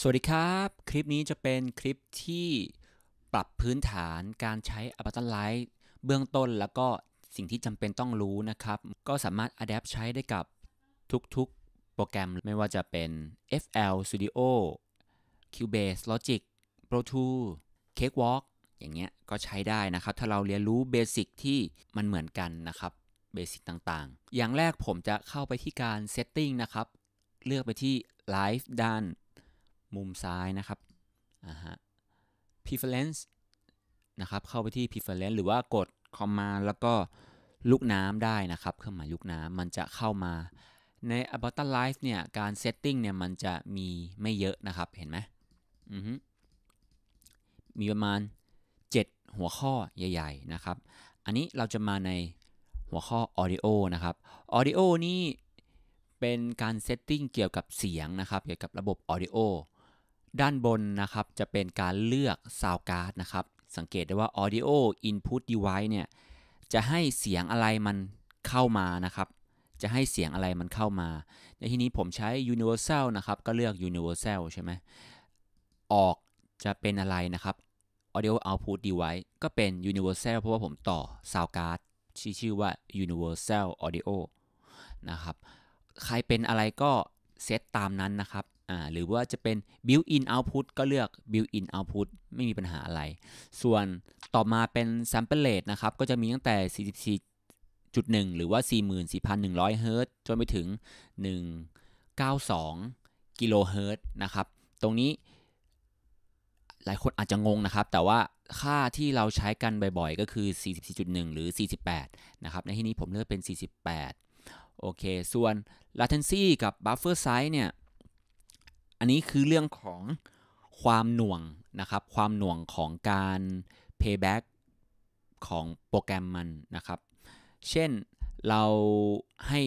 สวัสดีครับ คลิปนี้จะเป็นคลิปที่ปรับพื้นฐานการใช้ Ableton Live เบื้องต้นแล้วก็สิ่งที่จำเป็นต้องรู้นะครับ ก็สามารถ Adapt ใช้ได้กับทุกๆ โปรแกรมไม่ว่าจะเป็น FL Studio Cubase Logic Pro Tools Cakewalk อย่างเงี้ยก็ใช้ได้นะครับ ถ้าเราเรียนรู้เบสิกที่มันเหมือนกันนะครับเบสิกต่างๆ อย่างแรกผมจะเข้าไปที่การ Setting นะครับ เลือกไปที่ Live ด้าน มุมซ้ายนะครับอ่าฮะ preference นะครับ เข้าไปที่ preference หรือว่ากด command แล้วก็ลูกน้ำได้นะครับ เครื่องหมายลูกน้ำมันจะเข้ามาใน Ableton Live เนี่ย การ setting เนี่ย มันจะมีไม่เยอะนะครับ เห็นไหมอือฮึมีประมาณ 7 หัวข้อใหญ่ ๆ นะครับ อันนี้เราจะมาในหัวข้อ audio นะครับ audio นี่เป็นการ setting เกี่ยวกับเสียงนะครับ เกี่ยวกับระบบ audio ด้านบนนะครับจะเป็นการเลือก Sound Card นะครับ สังเกตได้ว่า Audio Input Device เนี่ยจะให้เสียงอะไรมันเข้ามานะครับ จะให้เสียงอะไรมันเข้ามา ในที่นี้ผมใช้ Universal นะครับ ก็เลือก Universal ใช่ไหมออกจะเป็นอะไรนะครับ Audio Output Device ก็เป็น Universal เพราะว่าผมต่อ Sound Card ที่ชื่อว่า Universal Audio นะครับ ใครเป็นอะไรก็เซตตามนั้นนะครับ อ่าหรือว่าจะเป็น built-in output ก็เลือก built-in output ไม่มีปัญหาอะไร ส่วนต่อมาเป็น sample rate นะครับ ก็จะมีตั้งแต่ 44.1 หรือว่า 44,100 เฮิร์ตจนไปถึง 192 กิโลเฮิรตนะครับ ตรงนี้หลายคนอาจจะงงนะครับ แต่ว่าค่าที่เราใช้กันบ่อยๆ ก็คือ 44.1 หรือ 48 นะครับ ในที่นี้ผมเลือกเป็น 48 โอเค ส่วน latency กับ buffer size เนี่ย อันนี้คือเรื่องของความหน่วงนะครับ ความหน่วงของการ payback ของโปรแกรมมันนะครับ เช่นเราให้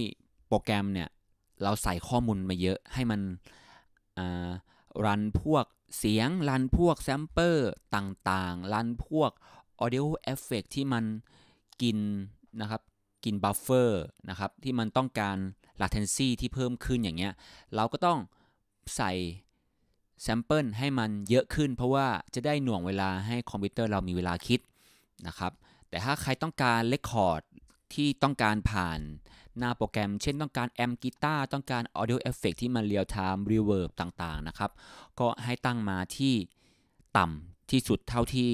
โปรแกรมเนี่ย เราใส่ข้อมูลมาเยอะให้มันรันพวกเสียง รันพวก sampler ต่างๆ รันพวก audio effect ที่มันกินนะครับ กิน buffer นะครับ ที่มันต้องการ latency ที่เพิ่มขึ้นอย่างเงี้ย เราก็ต้อง ใส่ sample ให้มันเยอะขึ้น เพราะว่าจะได้หน่วงเวลาให้คอมพิวเตอร์เรามีเวลาคิดนะครับ แต่ถ้าใครต้องการ record ที่ต้องการผ่านหน้าโปรแกรม เช่นต้องการ amp กีตาร์ต้องการ audio effect ที่มัน real-time reverb ต่างๆนะครับ ก็ให้ตั้งมาที่ต่ำที่สุดเท่าที่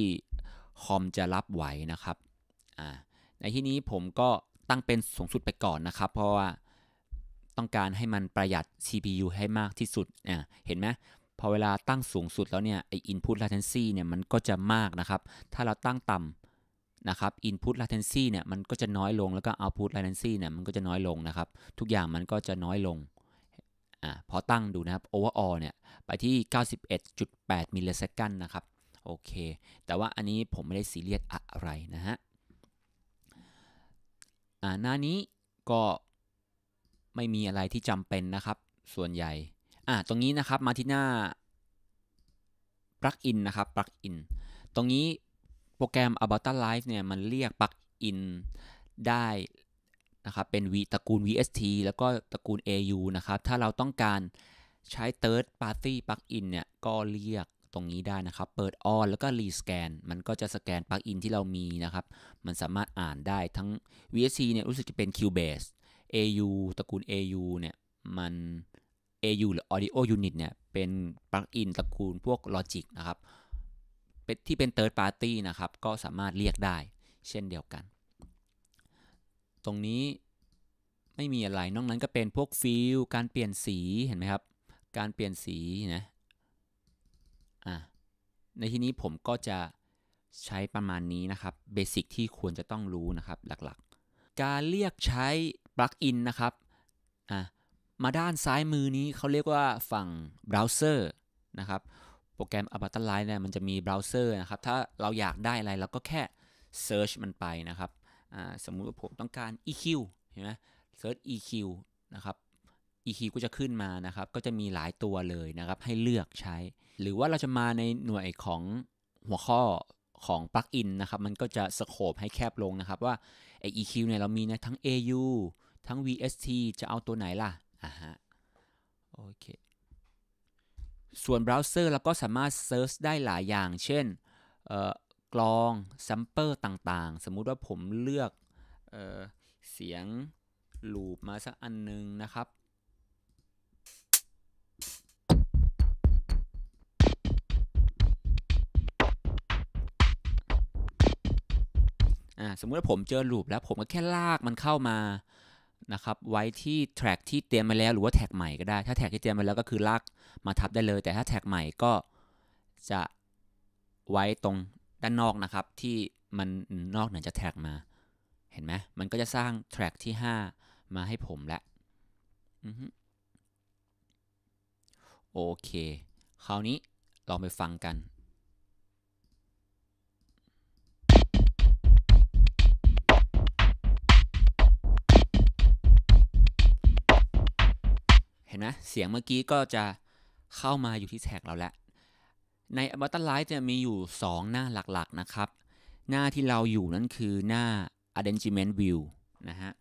คอมจะรับไหวนะครับในที่นี้ผมก็ตั้งเป็นสูงสุดไปก่อนนะครับ เพราะว่า ต้องการให้มันประหยัด CPU ให้มากที่สุดเนี่ยเห็นไหมพอเวลาตั้งสูงสุดแล้วเนี่ยไอ input latency เนี่ยมันก็จะมากนะครับ ถ้าเราตั้งต่ำนะครับ input latency เนี่ยมันก็จะน้อยลงแล้วก็ output latency เนี่ยมันก็จะน้อยลงนะครับ ทุกอย่างมันก็จะน้อยลงอ่าพอตั้งดูนะครับ overall เนี่ยไปที่ 91.8มิลลิเซคันนะครับโอเค แต่ว่าอันนี้ผมไม่ได้ซีเรียสอะไรนะฮะอ่าหน้านี้ก็ ไม่มีอะไรที่จำเป็นนะครับ ส่วนใหญ่อ่าตรงนี้นะครับมาที่หน้า plugin นะครับ plugin ตรงนี้โปรแกรม Ableton Live เนี่ยมันเรียก plugin ได้นะครับเป็น V ตระกูล VST แล้วก็ตระกูล AU นะครับ ถ้าเราต้องการใช้ third party plugin เนี่ยก็เรียกตรงนี้ได้นะครับ เปิด on แล้วก็ rescan มันก็จะสแกน plugin ที่เรามีนะครับ มันสามารถอ่านได้ทั้ง VST เนี่ยรู้สึกจะเป็น Cubase AU ตระกูล AU เนี่ยมัน AU หรือ Audio Unit เนี่ยเป็นปลั๊กอินตระกูลพวก Logic นะครับเป็นที่เป็น Third Party นะครับ ก็สามารถเรียกได้เช่นเดียวกัน ตรงนี้ไม่มีอะไร นอกนั้นก็เป็นพวกฟิลการเปลี่ยนสีเห็นไหมครับ การเปลี่ยนสีนะอะในที่นี้ผมก็จะใช้ประมาณนี้นะครับเบสิกที่ควรจะต้องรู้นะครับหลักๆ การเรียกใช้ ปลั๊กอินนะครับมาด้านซ้ายมือนี้เขาเรียกว่าฝั่งเบราว์เซอร์นะครับโปรแกรม Ableton Live เนี่ยมันจะมีเบราว์เซอร์นะครับถ้าเราอยากได้อะไรเราก็แค่ Search มันไปนะครับสมมุติว่าผมต้องการ EQ เห็นไหม Search EQ นะครับ EQ ก็จะขึ้นมานะครับ ก็จะมีหลายตัวเลยนะครับ ให้เลือกใช้ หรือว่าเราจะมาในหน่วยของหัวข้อของ plug-in นะครับ มันก็จะ scope ให้แคบลงนะครับ ว่าไอ EQ เนี่ยเรามีในทั้ง AU ทั้ง VST จะเอาตัวไหนล่ะอ่าฮะโอเคส่วนเบราว์เซอร์เราก็สามารถ search ได้หลายอย่าง เช่นกลอง sample ต่างๆ สมมุติว่าผมเลือกเออเสียง loop มาสักอันนึงนะครับ สมมุติว่าผมเจอลูปแล้วผมก็แค่ลากมันเข้ามา นะครับไว้ที่แทร็กที่เตรียมมาแล้วหรือว่าแท็กใหม่ก็ได้ ถ้าแท็กที่เตรียมมาแล้วก็คือลากมาทับได้เลย แต่ถ้าแท็กใหม่ก็จะไว้ตรงด้านนอกนะครับ ที่มันนอกเหนือจากแท็กมา เห็นไหมมันก็จะสร้างแทร็กที่ 5 มาให้ผมแล้วโอเค คราวนี้ลองไปฟังกัน นไหมเสียงเมื่อกี้ก็จะเข้ามาอยู่ที่ track เราแล้วใน a b a t a l i g h t จะมีอยู่ 2 หน้าหลักๆนะครับ หน้าที่เราอยู่นั่นคือหน้า Arrangement View นะฮะ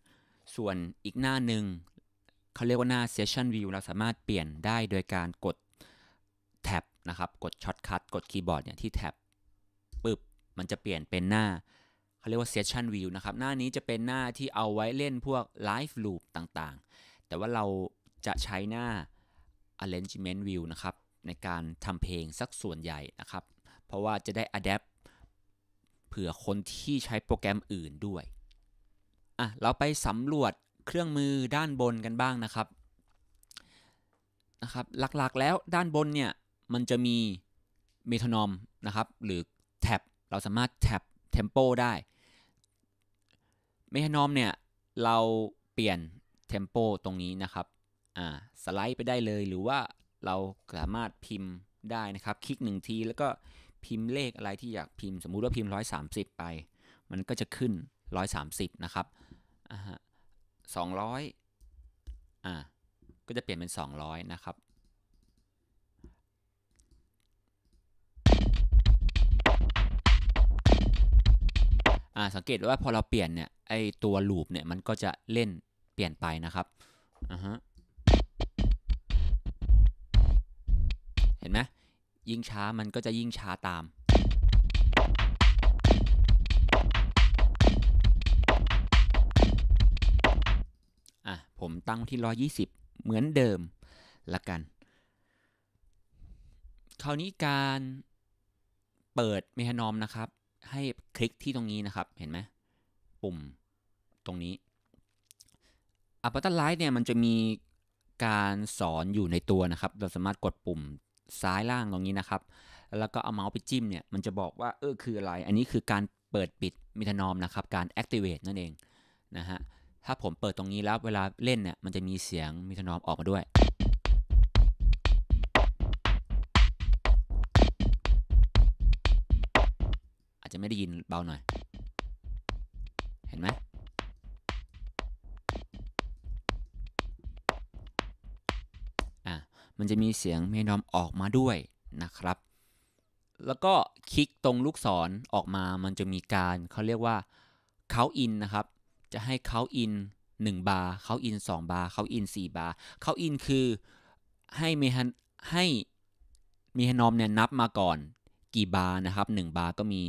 ส่วนอีกหน้าหนึ่งเขาเรียกว่าหน้า Session View เราสามารถเปลี่ยนได้โดยการกด Tab นะครับ กด shortcut กดคีย์บอร์ดเนี่ยที่ Tab ปึ๊บ มันจะเปลี่ยนเป็นหน้าเขาเรียกว่า Session View นะครับ หน้านี้จะเป็นหน้าที่เอาไว้เล่นพวก Live Loop ต่างๆ แต่ว่าเรา จะใช้หน้า arrangement view นะครับในการทำเพลงสักส่วนใหญ่นะครับ เพราะว่าจะได้ adapt เผื่อคนที่ใช้โปรแกรมอื่นด้วยอะเราไปสำรวจเครื่องมือด้านบนกันบ้างนะครับนะครับ หลักๆแล้วด้านบนเนี่ย มันจะมีเมทานอมนะครับ หรือแท็บเราสามารถแท็บเทมโปได้เมทานอมเนี่ย เราเปลี่ยนเทมโปตรงนี้นะครับ อ่าสไลด์ไปได้เลยหรือว่าเราสามารถพิมพ์ได้นะครับ คลิกหนึ่งทีแล้วก็พิมพ์เลขอะไรที่อยากพิมพ์สมมุติว่าพิมพ์ 130 ไป มันก็จะขึ้น 130 นะครับอ่าฮะ200อ่าก็จะเปลี่ยนเป็น 200 นะครับอ่าสังเกตว่าพอเราเปลี่ยนเนี่ยไอตัวลูปเนี่ยมันก็จะเล่นเปลี่ยนไปนะครับอ่าฮะ เห็นไหมยิ่งช้ามันก็จะยิ่งช้าตาม อะ ผมตั้งที่ 120 เหมือนเดิมละกัน คราวนี้การเปิด metronome นะครับ ให้คลิกที่ตรงนี้นะครับ เห็นไหมปุ่มตรงนี้ Ableton Live เนี่ยมันจะมีการสอนอยู่ในตัวนะครับ เราสามารถกดปุ่ม ซ้ายล่างตรงนี้นะครับ แล้วก็เอาเมาส์ไปจิ้มเนี่ย มันจะบอกว่าเออคืออะไร อันนี้คือการเปิดปิด metronome นะครับ การ activate นั่นเองนะฮะ ถ้าผมเปิดตรงนี้แล้วเวลาเล่นเนี่ย มันจะมีเสียง metronome ออกมาด้วยอาจจะไม่ได้ยินเบาหน่อย เห็นไหม มันจะมีเสียง metronome ออกมาด้วยนะครับ แล้วก็คลิกตรงลูกศรออกมามันจะมีการเขาเรียกว่า count in นะครับ จะให้ count in 1 bar count in 2 bar count in 4 bar count in คือให้ metronomeให้ metronome เนี่ยนับมาก่อนกี่บาร์นะครับ1บาร์ก็มี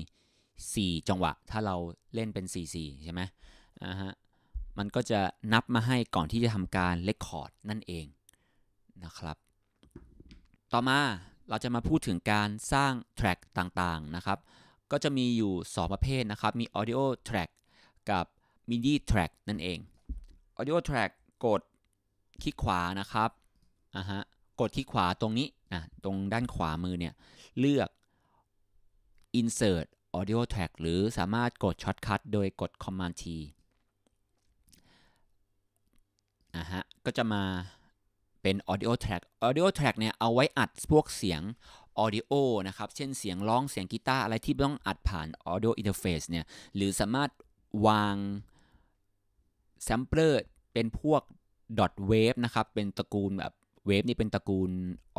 4 จังหวะ ถ้าเราเล่นเป็น 4 4 ใช่ไหมอ่าฮะมันก็จะนับมาให้ก่อนที่จะทำการ record นั่นเองนะครับ ต่อมาเราจะมาพูดถึงการสร้าง track ต่างๆนะครับ ก็จะมีอยู่ 2 ประเภทนะครับ มี audio track กับ MIDI track นั่นเอง audio track กดคลิกขวานะครับอะฮะกดคลิกขวาตรงนี้นะตรงด้านขวามือเนี่ยเลือก insert audio track หรือสามารถกด shortcut โดยกด command T อะฮะก็จะมา เป็น audio track audio track เนี่ยเอาไว้อัดพวกเสียง audio นะครับ เช่นเสียงร้องเสียงกีตาร์อะไรที่ต้องอัดผ่าน audio interface เนี่ย หรือสามารถวาง sampler เป็นพวก dot wave นะครับ เป็นตระกูลแบบ wave นี่เป็นตระกูล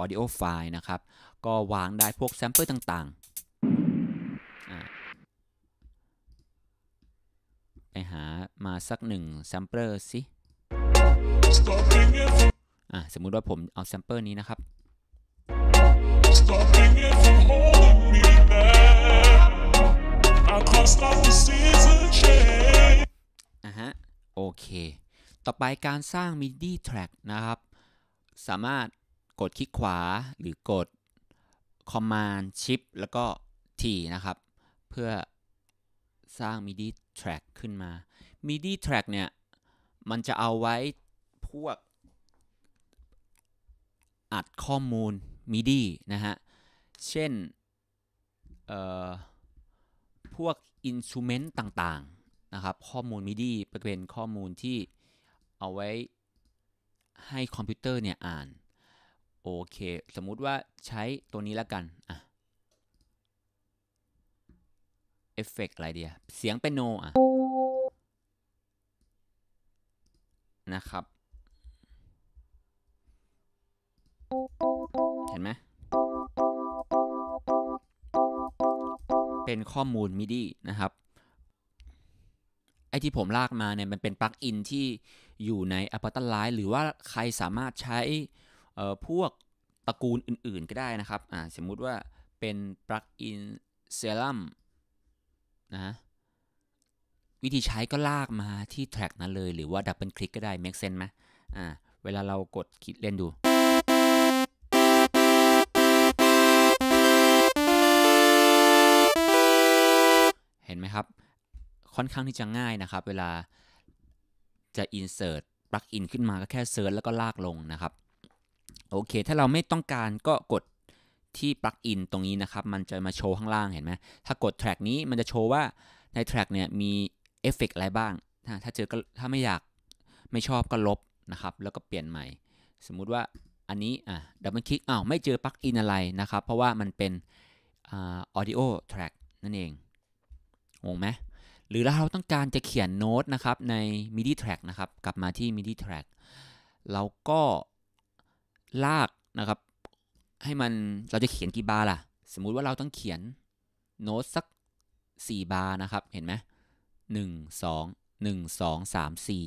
audio file นะครับ ก็วางได้พวก sampler ต่างๆ ไปหามาสักหนึ่ง sampler สิ อะสมมุติว่าผมเอา sample นี้นะครับ อะฮะ โอเค ต่อไปการสร้าง MIDI track นะครับ สามารถกดคลิกขวาหรือกด Command Shift แล้วก็ T นะครับ เพื่อสร้าง MIDI track ขึ้นมา MIDI track เนี่ย มันจะเอาไว้พวก อัดข้อมูล MIDI นะฮะ เช่นพวก instrument ต่างๆนะครับข้อมูล MIDI เป็นข้อมูลที่เอาไว้ให้คอมพิวเตอร์เนี่ยอ่าน โอเค สมมุติว่าใช้ตัวนี้แล้วกันอะเอฟเฟกอะไรเดียเสียงเป็นโนอะนะครับ เห็นไหมเป็นข้อมูล MIDI นะครับ ไอที่ผมลากมาเนี่ยมันเป็น plug-in ที่อยู่ใน Ableton Live หรือว่าใครสามารถใช้พวกตระกูลอื่นๆก็ได้นะครับ สมมุติว่าเป็น plug-in Serum นะวิธีใช้ก็ลากมาที่ track นั้นเลย หรือว่า double click ก็ได้ make sense ไหมอ่าเวลาเรากดคลิกเล่นดู เห็นไหมครับ ค่อนข้างที่จะง่ายนะครับ เวลาจะ insert plug-in ขึ้นมาก็แค่ search แล้วก็ลากลงนะครับ โอเค ถ้าเราไม่ต้องการก็กดที่ plug-in ตรงนี้นะครับ มันจะมาโชว์ข้างล่างเห็นไหมถ้ากด track นี้มันจะโชว์ว่าใน track เนี่ยมีเอฟเฟกอะไรบ้าง ถ้าเจอก็ถ้าไม่อยากไม่ชอบก็ลบนะครับ แล้วก็เปลี่ยนใหม่ สมมุติว่าอันนี้อะ double click อ้าวไม่เจอ plug-in อะไรนะครับ เพราะว่ามันเป็น audio track นั่นเอง งงไหมหรือเราต้องการจะเขียนโน้ตนะครับใน MIDI track นะครับ กลับมาที่ MIDI track เราก็ลากนะครับ ให้มันเราจะเขียนกี่บาร์ล่ะ สมมุติว่าเราต้องเขียนโน้ตสัก 4 บาร์นะครับ เห็นไหมหนึ่งสองหนึ่งสองสามสี่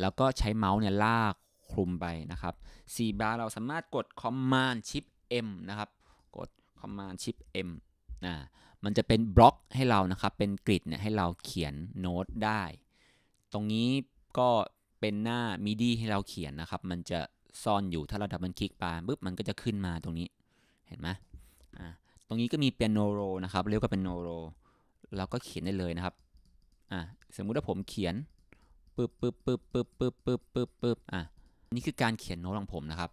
แล้วก็ใช้เมาส์เนี่ยลากคลุมไปนะครับ 4 บาร์เราสามารถกด Command Shift M นะครับ กด Command Shift M นะมันจะเป็นบล็อกให้เรานะครับเป็น grid เนี่ยให้เราเขียนโน้ตได้ ตรงนี้ก็เป็นหน้า MIDI ให้เราเขียนนะครับ มันจะซ่อนอยู่ถ้าเรา double click ไปปุ๊บมันก็จะขึ้นมาตรงนี้เห็นไหมอ่าตรงนี้ก็มีเป็น piano roll นะครับเรียกว่าเป็น piano roll เราก็เขียนได้เลยนะครับอ่าสมมุติว่าผมเขียนปึ๊บปึ๊บปึ๊บปึ๊บปึ๊บปึ๊บปึ๊บปึ๊บอะนี่คือการเขียนโน้ตของผมนะครับ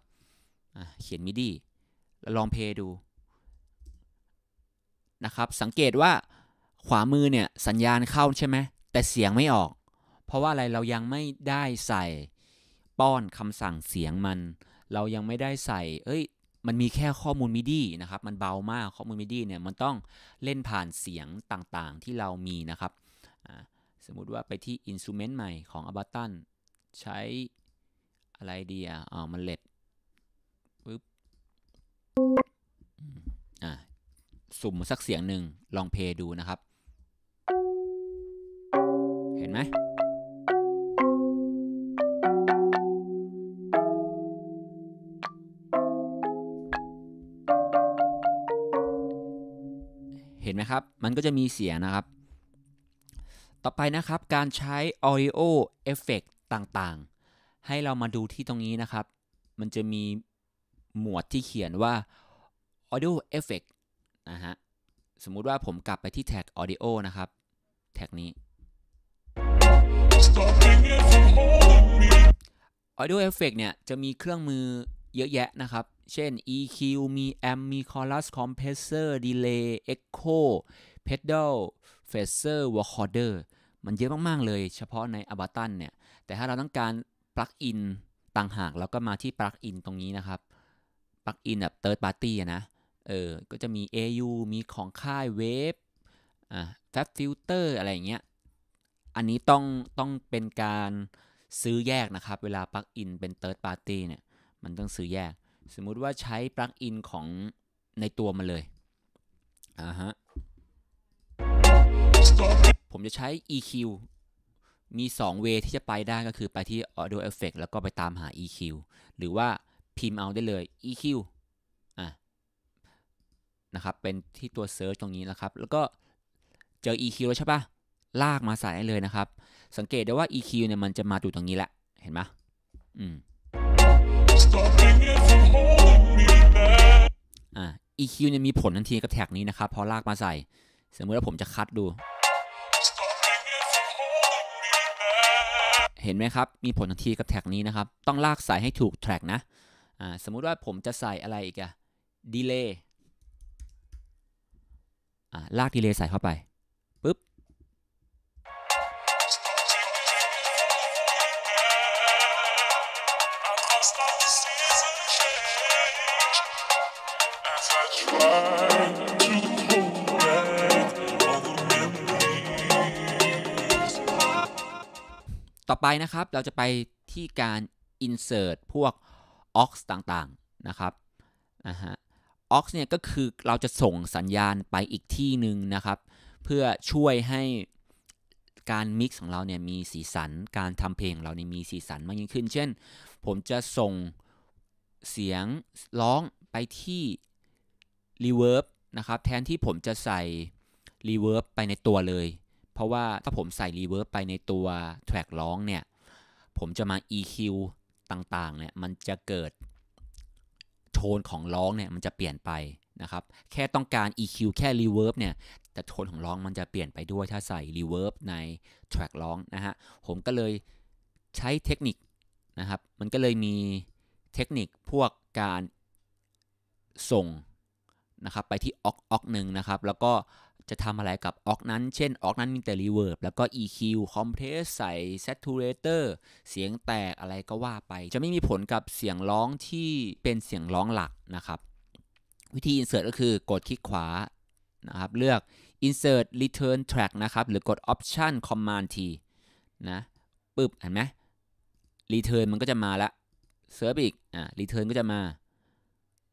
อ่าเขียน MIDI แล้วลอง play ดู นะครับ สังเกตว่าขวามือเนี่ยสัญญาณเข้าใช่ไหมแต่เสียงไม่ออก เพราะว่าอะไรเรายังไม่ได้ใส่ป้อนคำสั่งเสียงมัน เรายังไม่ได้ใส่ เอ้ย มันมีแค่ข้อมูล MIDI นะครับ มันเบามากข้อมูล MIDI เนี่ยมันต้องเล่นผ่านเสียงต่างๆที่เรามีนะครับ สมมุติว่าไปที่ Instrument ใหม่ของ a b a t o n ใช้อะไรดีอะอ๋อมันเล็ด สุ่มสักเสียงหนึ่งลองเพย์ดูนะครับ เห็นไหมเห็นไหมครับ มันก็จะมีเสียงนะครับ ต่อไปนะครับการใช้ audio effect ต่างๆ ให้เรามาดูที่ตรงนี้นะครับ มันจะมีหมวดที่เขียนว่า audio effect นะฮะ สมมุติว่าผมกลับไปที่แท็ก audio นะครับ แท็กนี้ audio effect เนี่ย จะมีเครื่องมือเยอะแยะนะครับ เช่น EQ มี amp มี chorus compressor delay echo pedal phaser vocoder มันเยอะมาก ๆ เลย เฉพาะใน Ableton เนี่ย แต่ถ้าเราต้องการ plug in ต่างหากแล้วก็มาที่ plug in ตรงนี้นะครับ plug in แบบ third party นะ เออ ก็จะมี AU มีของค่าย Wave อ่า Fab Filter อะไรอย่างเงี้ย อันนี้ต้องต้องเป็นการซื้อแยกนะครับ เวลาปลั๊กอินเป็น third party เนี่ย มันต้องซื้อแยก สมมุติว่าใช้ปลั๊กอินของในตัวมันเลย อ่าฮะ ผมจะใช้ EQ มี 2 เวที่จะไปได้ก็คือไปที่ Audio Effect แล้วก็ไปตามหา EQ หรือว่าพิมพ์เอาได้เลย EQ นะครับ เป็นที่ตัว Search ตรงนี้นะครับ แล้วก็เจอ EQ แล้วใช่ปะลากมาใส่ได้เลยนะครับ สังเกตได้ว่า EQ เนี่ยมันจะมาอยู่ตรงนี้แหละ เห็นไหมอืมอ่า EQ เนี่ยมีผลทันทีกับแท็กนี้นะครับพอลากมาใส่ สมมติว่าผมจะคัดดู เห็นไหมครับ มีผลทันทีกับแท็กนี้นะครับ ต้องลากใส่ให้ถูกแท็กนะ อ่า สมมุติว่าผมจะใส่อะไรอีกอะดีเลย์ ลากดีเลย์ใส่เข้าไปปุ๊บต่อไปนะครับเราจะไปที่การ insert พวก aux ต่างๆ นะครับนะฮะ aux เนี่ยก็คือเราจะส่งสัญญาณไปอีกที่หนึ่งนะครับ เพื่อช่วยให้การมิกซ์ของเราเนี่ยมีสีสัน การทำเพลงเราเนี่ยมีสีสันมากยิ่งขึ้น เช่น ผมจะส่งเสียงร้องไปที่ reverb นะครับ แทนที่ผมจะใส่ reverb ไปในตัวเลย เพราะว่าถ้าผมใส่ reverb ไปในตัว track ร้องเนี่ย ผมจะมา EQ ต่างๆเนี่ย มันจะเกิด โทนของร้องเนี่ยมันจะเปลี่ยนไปนะครับ แค่ต้องการ EQ แค่ reverb เนี่ย แต่โทนของร้องมันจะเปลี่ยนไปด้วยถ้าใส่ reverb ใน track ร้องนะฮะ ผมก็เลยใช้เทคนิคนะครับ มันก็เลยมีเทคนิคพวกการส่ง นะครับไปที่ออกออกหนึ่งนะครับแล้วก็จะทำอะไรกับออกนั้น เช่นออกนั้นมีแต่ reverb แล้วก็ EQ compress ใส่ saturator เสียงแตกอะไรก็ว่าไป จะไม่มีผลกับเสียงร้องที่เป็นเสียงร้องหลักนะครับ วิธี insert ก็คือกดคลิกขวานะครับเลือก insert return track นะครับ หรือกด option command T นะปึ๊บเห็นไหม return มันก็จะมาละเซิร์ฟอีกอ่า return ก็จะมา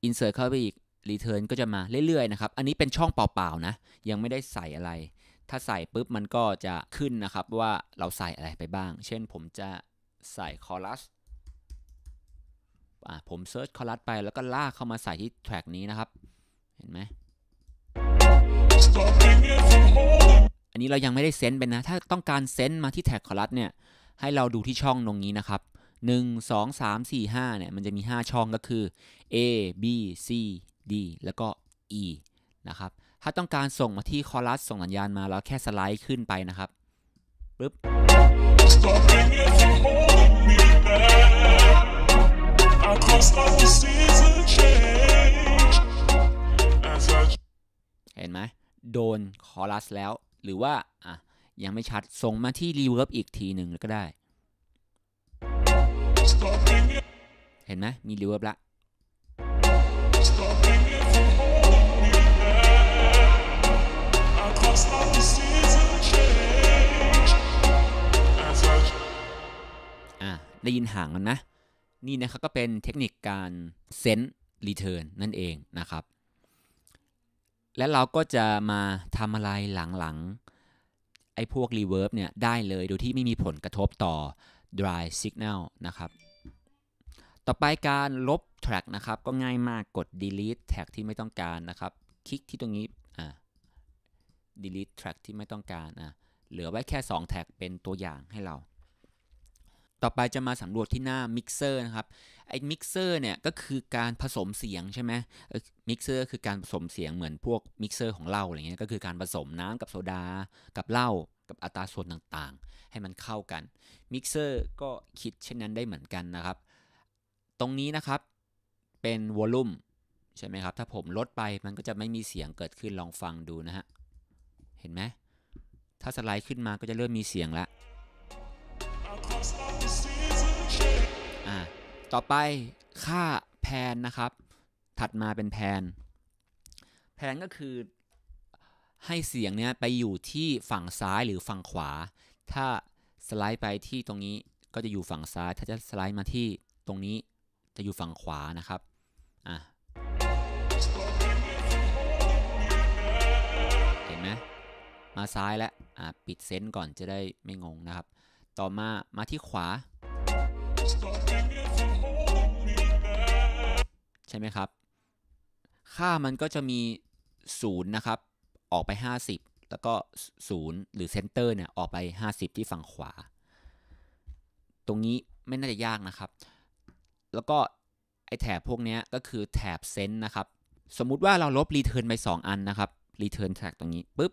insert เข้าไปอีก return ก็จะมาเรื่อยๆนะครับ อันนี้เป็นช่องเปล่าๆนะ ยังไม่ได้ใส่อะไร ถ้าใส่ปุ๊บมันก็จะขึ้นนะครับว่าเราใส่อะไรไปบ้าง เช่นผมจะใส่ chorus อ่าผมเซิร์ช chorus ไปแล้วก็ลากเข้ามาใส่ที่ track นี้นะครับ เห็นไหมอันนี้เรายังไม่ได้ send เป็นนะ ถ้าต้องการ send มาที่ track chorus เนี่ย ให้เราดูที่ช่องตรงนี้นะครับ 1 2 3 4 5เนี่ย มันจะมี 5 ช่องก็คือ A B C D แล้วก็ E นะครับ ถ้าต้องการส่งมาที่คอรัสส่งสัญญาณมาแล้วแค่สไลด์ขึ้นไปนะครับปึ๊บเห็นไหมโดนคอรัสแล้ว หรือว่าอะยังไม่ชัด ส่งมาที่ reverb อีกทีหนึ่งก็ได้ เห็นไหมมี reverb ละ ได้ยินหางมันนะ นี่นะครับก็เป็นเทคนิคการ send return นั่นเองนะครับ และเราก็จะมาทำอะไรหลังๆ ไอ้พวก reverb เนี่ยได้เลยโดยที่ไม่มีผลกระทบต่อ dry signal นะครับ ต่อไปการลบ track นะครับ ก็ง่ายมากกด delete track ที่ไม่ต้องการนะครับ คลิกที่ตรงนี้ delete track ที่ไม่ต้องการอะเหลือไว้แค่2 tag เป็นตัวอย่างให้เรา ต่อไปจะมาสำรวจที่หน้า mixer นะครับไอ้ mixer เนี่ยก็คือการผสมเสียงใช่ไหม mixer คือการผสมเสียงเหมือนพวก mixer ของเหล้าอะไรเงี้ยก็คือการผสมน้ำกับโซดา กับเหล้ากับอัตราส่วนต่างๆ ให้มันเข้ากัน mixer ก็คิดเช่นนั้นได้เหมือนกันนะครับ ตรงนี้นะครับเป็น volume ใช่ไหมครับ ถ้าผมลดไปมันก็จะไม่มีเสียงเกิดขึ้นลองฟังดูนะฮะ เห็นไหมถ้าสไลด์ขึ้นมาก็จะเริ่มมีเสียงแล้วอ่าต่อไปค่าแพนนะครับ ถัดมาเป็นแพน แพนก็คือให้เสียงเนี้ยไปอยู่ที่ฝั่งซ้ายหรือฝั่งขวา ถ้าสไลด์ไปที่ตรงนี้ก็จะอยู่ฝั่งซ้าย ถ้าจะสไลด์มาที่ตรงนี้จะอยู่ฝั่งขวานะครับ อะ มาซ้ายแล้วอะปิดเซนต์ก่อนจะได้ไม่งงนะครับ ต่อมามาที่ขวา ใช่ไหมครับ ค่ามันก็จะมี0นะครับ ออกไป 50 แล้วก็ 0 หรือ center เนี่ยออกไป 50 ที่ฝั่งขวา ตรงนี้ไม่น่าจะยากนะครับ แล้วก็ไอแถบพวกนี้ก็คือแถบ send นะครับ สมมุติว่าเราลบ return ไป 2 อันนะครับ return track ตรงนี้ปุ๊บ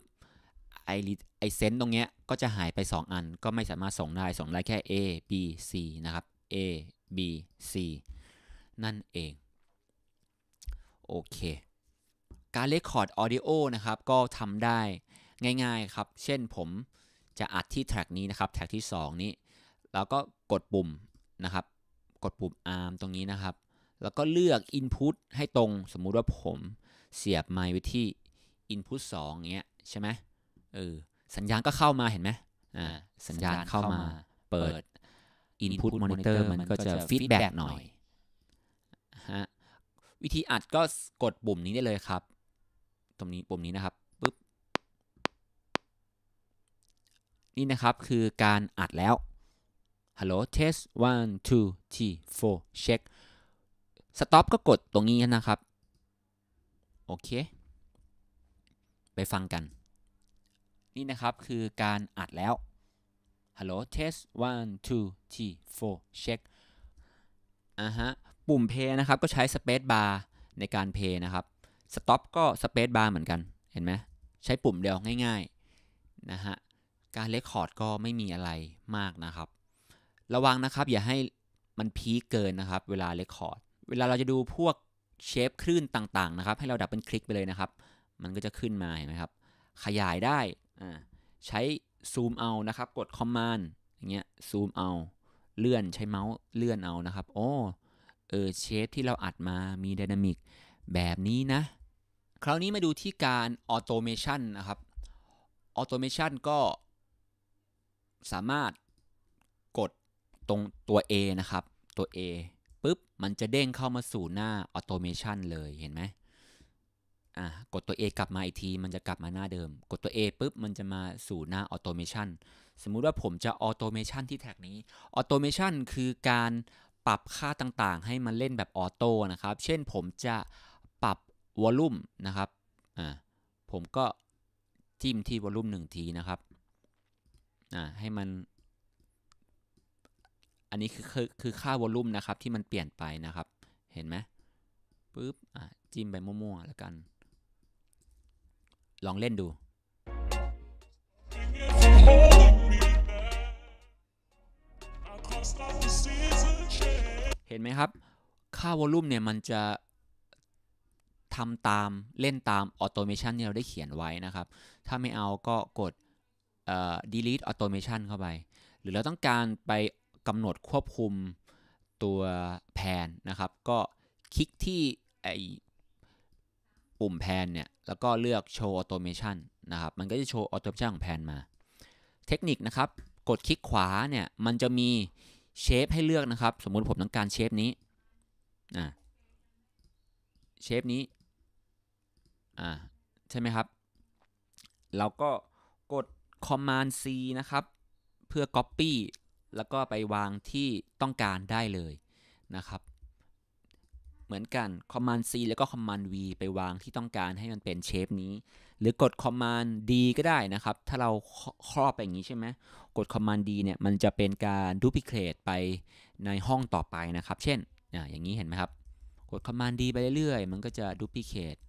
ไอไอ send ตรงเนี้ยก็จะหายไป 2 อันก็ไม่สามารถส่งได้ ส่งได้แค่ A B C นะครับ A B C นั่นเอง โอเค การ record audio นะครับ ก็ทำได้ง่ายๆครับ เช่นผมจะอัดที่ track นี้นะครับ track ที่ 2 นี้แล้วก็กดปุ่มนะครับ กดปุ่ม arm ตรงนี้นะครับ แล้วก็เลือก input ให้ตรงสมมุติว่าผมเสียบไมค์ไว้ที่ input 2เงี้ยใช่ไหม เออสัญญาณก็เข้ามาเห็นไหมอ่าสัญญาณเข้ามาเปิด input monitor มันก็จะ feedback หน่อยฮะวิธีอัดก็กดปุ่มนี้ได้เลยครับ ตรงนี้ปุ่มนี้นะครับปึ๊บนี่นะครับคือการอัดแล้วฮัลโหล test one two three four check stop ก็กดตรงนี้นะครับ โอเค ไปฟังกัน นี่นะครับคือการอัดแล้วฮัลโหล test one two three four check อ่าฮะ ปุ่ม play นะครับ ก็ใช้ space bar ในการ play นะครับ stop ก็ space bar เหมือนกัน เห็นไหมใช้ปุ่มเดียวง่ายๆนะฮะ การเลคคอร์ดก็ไม่มีอะไรมากนะครับ ระวังนะครับ อย่าให้มัน peak เกินนะครับ เวลา record เวลาเราจะดูพวก shape คลื่นต่างๆนะครับ ให้เรา double click ไปเลยนะครับ มันก็จะขึ้นมาเห็นไหมครับ ขยายได้ อ่าใช้ซูมเอานะครับ กด command อย่างเงี้ยซูมเอาเลื่อนใช้เมาส์เลื่อนเอานะครับ โอ้เออ shape ที่เราอัดมามี dynamic แบบนี้นะ คราวนี้มาดูที่การ automation นะครับautomation ก็สามารถกดตรงตัว A นะครับ ตัว A ปุ๊บ มันจะเด้งเข้ามาสู่หน้า automation เลยเห็นไหม อ่ากดตัว A กลับมาอีกที มันจะกลับมาหน้าเดิม กดตัว A ปุ๊บ มันจะมาสู่หน้า automation สมมุติว่าผมจะ automation ที่ track นี้ automation คือการปรับค่าต่างๆ ให้มันเล่นแบบ auto นะครับ เช่นผมจะปรับวอลลุ่มนะครับอ่าผมก็จิ้มที่วอลลุ่มหนึ่งทีนะครับอ่าให้มัน อันนี้คือคือคือค่าวอลลุ่มนะครับที่มันเปลี่ยนไปนะครับ เห็นไหมปุ๊บอ่าจิ้มไปมั่วๆแล้วกัน ลองเล่นดู เห็นไหมครับ ค่า volume เนี่ยมันจะทำตามเล่นตาม automation ที่เราได้เขียนไว้นะครับ ถ้าไม่เอาก็กด delete automation เข้าไป หรือเราต้องการไปกำหนดควบคุมตัว pan นะครับ ก็คลิกที่ไอ ปุ่ม pan เนี่ย แล้วก็เลือก show automation นะครับ มันก็จะโชว์ automation ของ pan มา เทคนิคนะครับ กดคลิกขวาเนี่ย มันจะมีเชฟให้เลือกนะครับ สมมุติผมต้องการเชฟนี้อ่าเชฟนี้อ่าใช่ไหมครับ เราก็กด Command C นะครับ เพื่อ Copy แล้วก็ไปวางที่ต้องการได้เลยนะครับ เหมือนกัน Command C แล้วก็ Command V ไปวางที่ต้องการให้มันเป็นเชฟนี้ หรือกด Command D ก็ได้นะครับ ถ้าเราครอบไปอย่างนี้ใช่ไหมกด Command D เนี่ยมันจะเป็นการ duplicate ไปในห้องต่อไปนะครับ เช่นอย่างนี้เห็นไหมครับ กด Command D ไปเรื่อยๆ มันก็จะ duplicate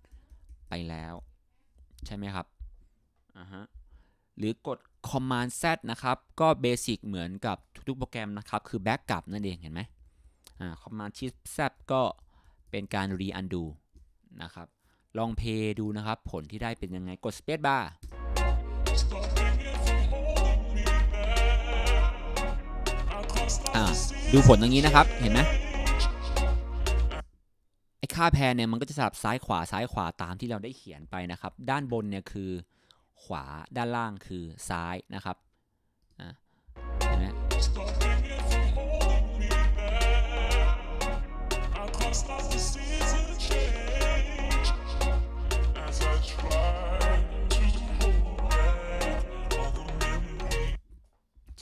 ไปแล้ว ใช่ไหมครับอ่าฮะหรือกด Command Z นะครับ ก็เบสิกเหมือนกับทุกๆโปรแกรมนะครับ คือ Backup นั่นเอง เห็นไหมอ่า Command Shift Z ก็ เป็นการ Re-undo นะครับ ลองเพย์ดูนะครับ ผลที่ได้เป็นยังไง กด Space Bar อ่าดูผลตรงนี้นะครับ เห็นไหมไอ้ค่าแพนเนี่ยมันก็จะสลับซ้ายขวาซ้ายขวาตามที่เราได้เขียนไปนะครับ ด้านบนเนี่ยคือขวาด้านล่างคือซ้ายนะครับ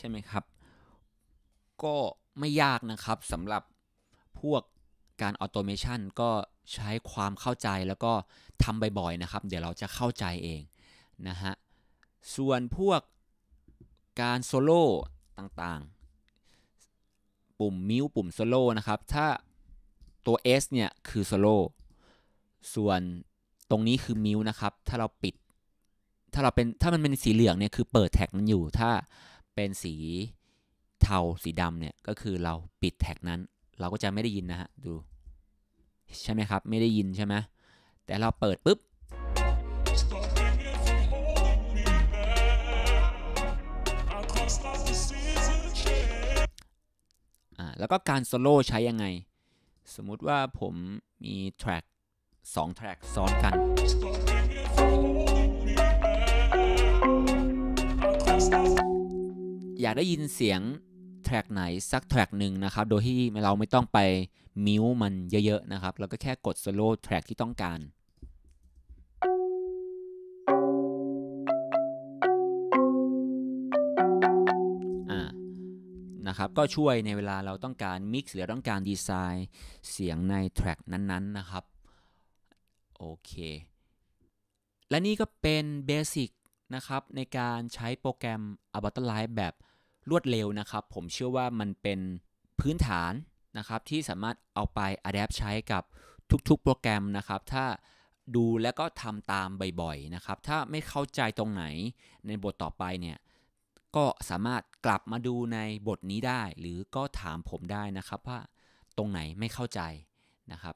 ใช่ไหมครับ ก็ไม่ยากนะครับสำหรับพวกการ automation ก็ใช้ความเข้าใจแล้วก็ทำบ่อยๆนะครับ เดี๋ยวเราจะเข้าใจเองนะฮะส่วนพวกการโซโล่ต่างๆ ปุ่ม mute ปุ่มโซโล่นะครับ ถ้าตัว S เนี่ยคือโซโล่ส่วนตรงนี้คือ mute นะครับ ถ้าเราปิด ถ้าเราเป็นถ้ามันเป็นสีเหลืองเนี่ยคือเปิดแท็กนั้นอยู่ ถ้า เป็นสีเทาสีดำเนี่ยก็คือเราปิดแท็กนั้น เราก็จะไม่ได้ยินนะฮะดูใช่ไหมครับ ไม่ได้ยินใช่ไหมแต่เราเปิดปุ๊บอ่าแล้วก็การโซโล่ใช้ยังไง สมมุติว่าผมมีแทร็ก2แทร็กซ้อนกัน อยากได้ยินเสียงแทร็กไหนสักแทร็กหนึ่งนะครับ โดยที่เราไม่ต้องไปมิวมันเยอะๆนะครับ แล้วก็แค่กดโซโล่แทร็กที่ต้องการอ่านะครับก็ช่วยในเวลาเราต้องการมิกซ์หรือต้องการดีไซน์เสียงในแทร็กนั้นๆนะครับ โอเค และนี่ก็เป็นเบสิกนะครับในการใช้โปรแกรม a b a t a Live แบบ รวดเร็วนะครับ ผมเชื่อว่ามันเป็นพื้นฐานนะครับ ที่สามารถเอาไป adapt ใช้กับทุกๆ โปรแกรมนะครับ ถ้าดูแล้วก็ทำตามบ่อยๆนะครับ ถ้าไม่เข้าใจตรงไหนในบทต่อไปเนี่ยก็สามารถกลับมาดูในบทนี้ได้ หรือก็ถามผมได้นะครับว่าตรงไหนไม่เข้าใจนะครับ